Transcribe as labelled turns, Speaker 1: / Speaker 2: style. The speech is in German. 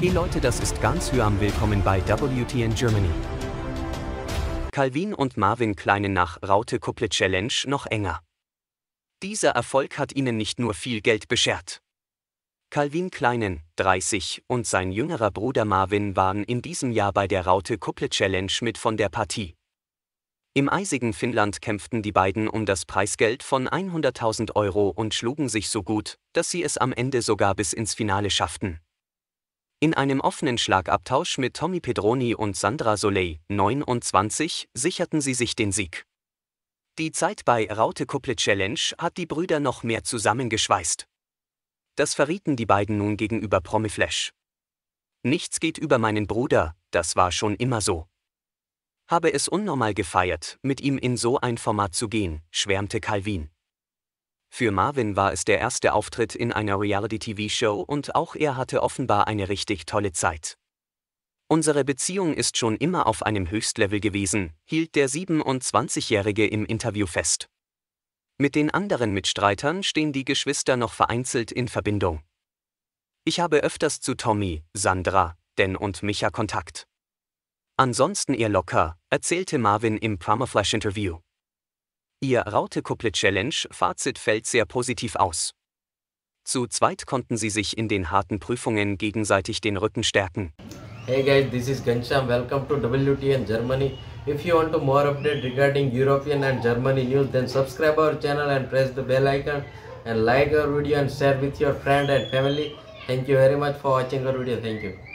Speaker 1: Hey Leute, das ist ganz Hyam, willkommen bei WTN Germany. Calvin und Marvin Kleine nach Raute Couple Challenge noch enger. Dieser Erfolg hat ihnen nicht nur viel Geld beschert. Calvin Kleinen, 30, und sein jüngerer Bruder Marvin waren in diesem Jahr bei der Raute Couple Challenge mit von der Partie. Im eisigen Finnland kämpften die beiden um das Preisgeld von 100.000 Euro und schlugen sich so gut, dass sie es am Ende sogar bis ins Finale schafften. In einem offenen Schlagabtausch mit Tommy Pedroni und Sandra Soleil, 29, sicherten sie sich den Sieg. Die Zeit bei Raute Couple Challenge hat die Brüder noch mehr zusammengeschweißt. Das verrieten die beiden nun gegenüber Promiflash. Nichts geht über meinen Bruder, das war schon immer so. Habe es unnormal gefeiert, mit ihm in so ein Format zu gehen, schwärmte Calvin. Für Marvin war es der erste Auftritt in einer Reality-TV-Show und auch er hatte offenbar eine richtig tolle Zeit. Unsere Beziehung ist schon immer auf einem Höchstlevel gewesen, hielt der 27-Jährige im Interview fest. Mit den anderen Mitstreitern stehen die Geschwister noch vereinzelt in Verbindung. Ich habe öfters zu Tommy, Sandra, Den und Micha Kontakt. Ansonsten eher locker, erzählte Marvin im Promaflash-Interview. Ihr Raute-Couple-Challenge-Fazit fällt sehr positiv aus. Zu zweit konnten sie sich in den harten Prüfungen gegenseitig den Rücken stärken.
Speaker 2: Hey guys, this is Gansham. Welcome to WTN Germany. If you want to more update regarding European and Germany news, then subscribe our channel and press the bell icon and like our video and share with your friend and family. Thank you very much for watching our video. Thank you.